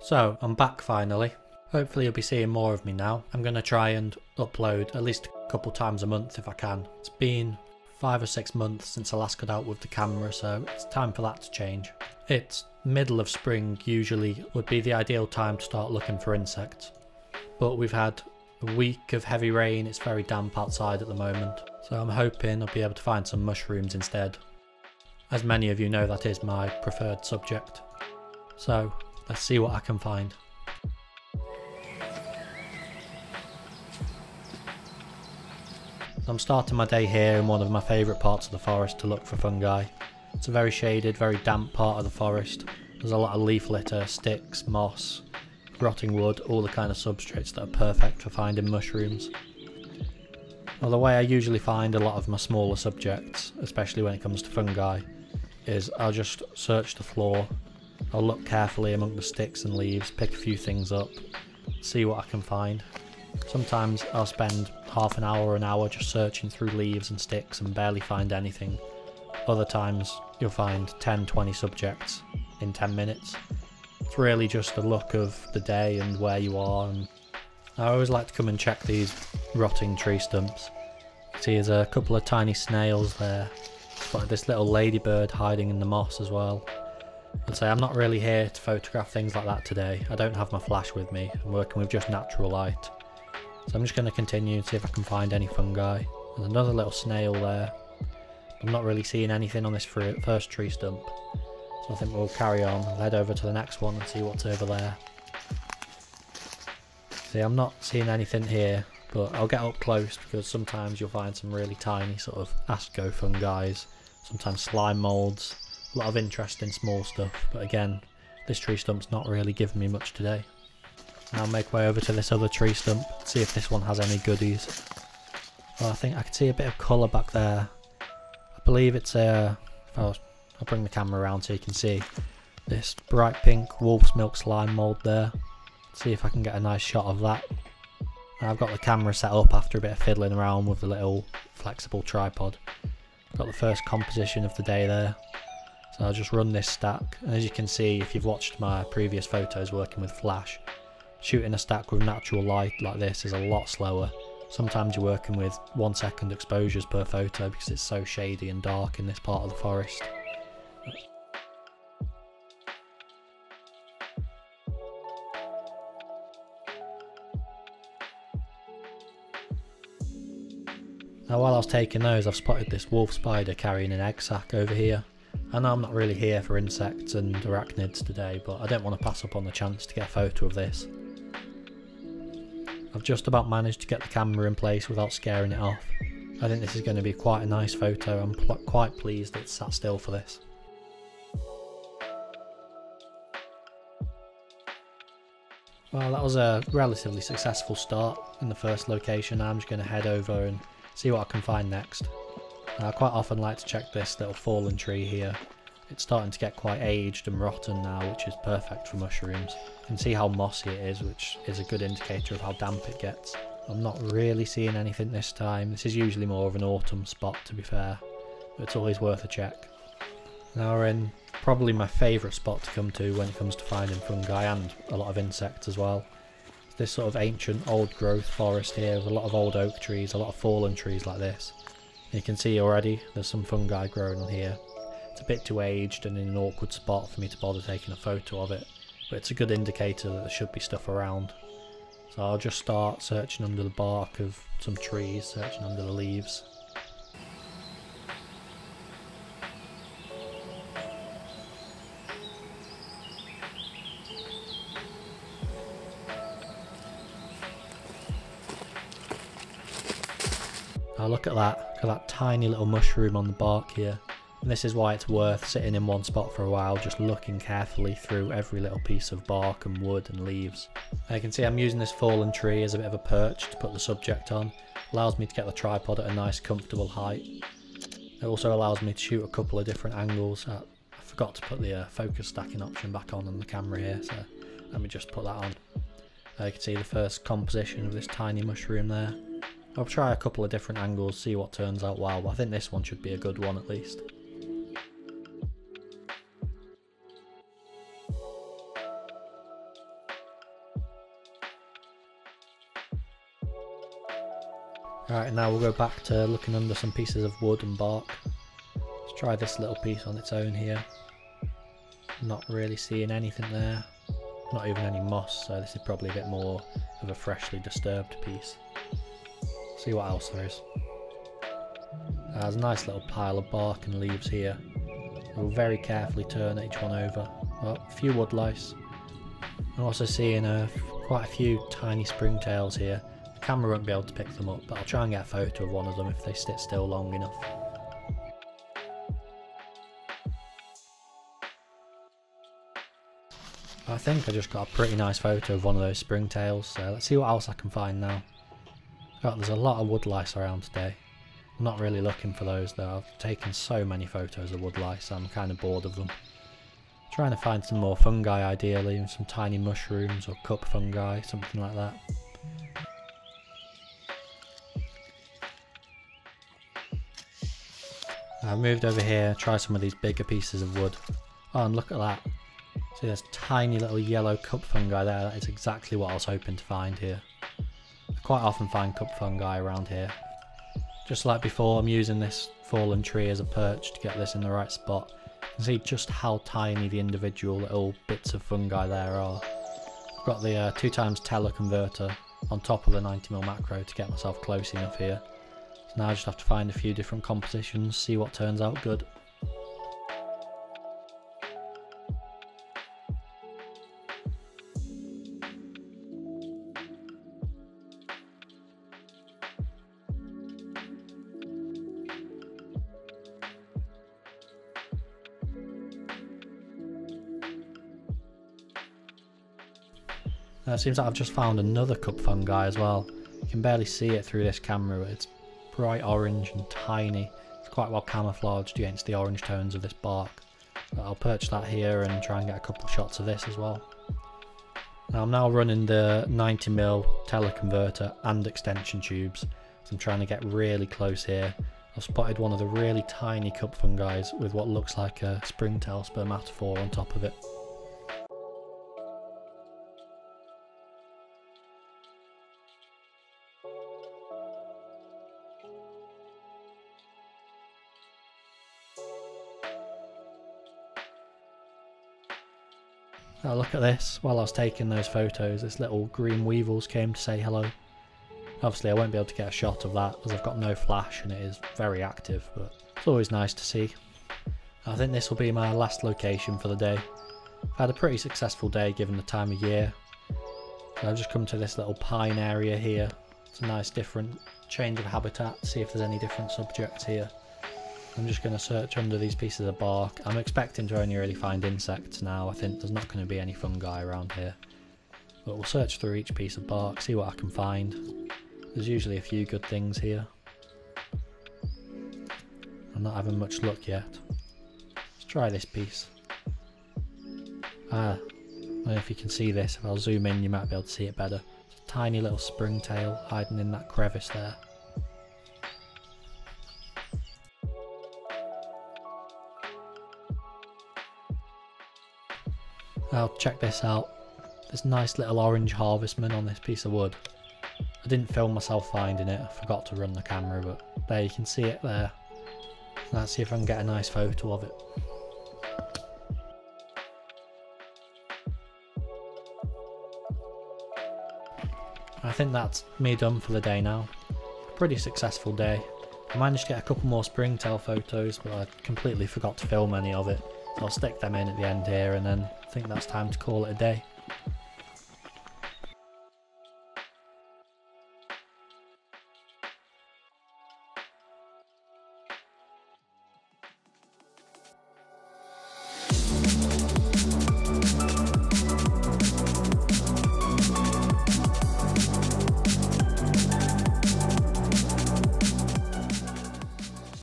So, I'm back finally. Hopefully you'll be seeing more of me now. I'm going to try and upload at least a couple times a month if I can. It's been five or six months since I last got out with the camera, so it's time for that to change. It's middle of spring usually would be the ideal time to start looking for insects. But we've had a week of heavy rain, it's very damp outside at the moment, so I'm hoping I'll be able to find some mushrooms instead. As many of you know that is my preferred subject. So let's see what I can find. I'm starting my day here in one of my favourite parts of the forest to look for fungi. It's a very shaded, very damp part of the forest. There's a lot of leaf litter, sticks, moss, rotting wood, all the kind of substrates that are perfect for finding mushrooms. Well, the way I usually find a lot of my smaller subjects, especially when it comes to fungi, is I'll just search the floor, I'll look carefully among the sticks and leaves, pick a few things up, see what I can find. Sometimes I'll spend half an hour or an hour just searching through leaves and sticks and barely find anything. Other times you'll find 10 20 subjects in 10 minutes. It's really just a look of the day and where you are and I always like to come and check these rotting tree stumps. See there's a couple of tiny snails there. Spotted this little ladybird hiding in the moss as well. I'd say I'm not really here to photograph things like that today. I don't have my flash with me. I'm working with just natural light. So I'm just going to continue and see if I can find any fungi. There's another little snail there. I'm not really seeing anything on this first tree stump. So I think we'll carry on, I'll head over to the next one and see what's over there. See, I'm not seeing anything here, but I'll get up close because sometimes you'll find some really tiny sort of asco fungi, sometimes slime moulds, a lot of interest in small stuff, but again, this tree stump's not really giving me much today. Now make way over to this other tree stump, see if this one has any goodies. Well, I think I can see a bit of colour back there. I believe it's a... I'll, I'll bring the camera around so you can see. This bright pink wolf's milk slime mould there. See if I can get a nice shot of that. I've got the camera set up after a bit of fiddling around with the little flexible tripod. Got the first composition of the day there. So I'll just run this stack. And as you can see, if you've watched my previous photos working with flash, Shooting a stack with natural light like this is a lot slower. Sometimes you're working with one second exposures per photo because it's so shady and dark in this part of the forest. Now while I was taking those I've spotted this wolf spider carrying an egg sac over here. I know I'm not really here for insects and arachnids today but I don't want to pass up on the chance to get a photo of this. I've just about managed to get the camera in place without scaring it off. I think this is going to be quite a nice photo, I'm quite pleased it's sat still for this. Well that was a relatively successful start in the first location, I'm just going to head over and see what I can find next. I quite often like to check this little fallen tree here it's starting to get quite aged and rotten now, which is perfect for mushrooms. You can see how mossy it is, which is a good indicator of how damp it gets. I'm not really seeing anything this time. This is usually more of an autumn spot, to be fair. But it's always worth a check. Now we're in probably my favourite spot to come to when it comes to finding fungi and a lot of insects as well. It's this sort of ancient old growth forest here with a lot of old oak trees, a lot of fallen trees like this. You can see already there's some fungi growing on here. It's a bit too aged and in an awkward spot for me to bother taking a photo of it, but it's a good indicator that there should be stuff around. So I'll just start searching under the bark of some trees, searching under the leaves. Look at that, look at that tiny little mushroom on the bark here. And this is why it's worth sitting in one spot for a while, just looking carefully through every little piece of bark and wood and leaves. I can see I'm using this fallen tree as a bit of a perch to put the subject on. Allows me to get the tripod at a nice comfortable height. It also allows me to shoot a couple of different angles. I forgot to put the uh, focus stacking option back on on the camera here, so let me just put that on. Uh, you can see the first composition of this tiny mushroom there. I'll try a couple of different angles, see what turns out well, but I think this one should be a good one at least. Alright, now we'll go back to looking under some pieces of wood and bark. Let's try this little piece on its own here. Not really seeing anything there. Not even any moss, so this is probably a bit more of a freshly disturbed piece. See what else there is. There's a nice little pile of bark and leaves here. We'll very carefully turn each one over. Well, a few woodlice. I'm also seeing uh, quite a few tiny springtails here. The camera won't be able to pick them up, but I'll try and get a photo of one of them if they sit still long enough. I think I just got a pretty nice photo of one of those springtails, so let's see what else I can find now. God, there's a lot of wood lice around today. I'm not really looking for those though, I've taken so many photos of wood lice, I'm kind of bored of them. Trying to find some more fungi ideally, and some tiny mushrooms or cup fungi, something like that. I've moved over here, try some of these bigger pieces of wood. Oh, and look at that. See, there's tiny little yellow cup fungi there. That is exactly what I was hoping to find here. Quite often find cup fungi around here. Just like before, I'm using this fallen tree as a perch to get this in the right spot. You can see just how tiny the individual little bits of fungi there are. I've got the uh, 2 times teleconverter on top of the 90mm macro to get myself close enough here. So now I just have to find a few different compositions, see what turns out good. It seems like I've just found another cup fungi as well. You can barely see it through this camera, but it's bright orange and tiny. It's quite well camouflaged against the orange tones of this bark. But I'll perch that here and try and get a couple shots of this as well. Now I'm now running the 90mm teleconverter and extension tubes. So I'm trying to get really close here. I've spotted one of the really tiny cup fungi with what looks like a springtail spermatophore on top of it. Oh, look at this. While I was taking those photos, this little green weevils came to say hello. Obviously, I won't be able to get a shot of that as I've got no flash and it is very active, but it's always nice to see. I think this will be my last location for the day. I've had a pretty successful day given the time of year. I've just come to this little pine area here. It's a nice different change of habitat, see if there's any different subjects here. I'm just going to search under these pieces of bark. I'm expecting to only really find insects now. I think there's not going to be any fungi around here. But we'll search through each piece of bark, see what I can find. There's usually a few good things here. I'm not having much luck yet. Let's try this piece. Ah, I don't know if you can see this. If I'll zoom in, you might be able to see it better. Tiny little springtail hiding in that crevice there. Now check this out. This nice little orange harvestman on this piece of wood. I didn't film myself finding it, I forgot to run the camera, but there you can see it there. Let's see if I can get a nice photo of it. I think that's me done for the day now. Pretty successful day. I managed to get a couple more springtail photos, but I completely forgot to film any of it. I'll stick them in at the end here and then I think that's time to call it a day.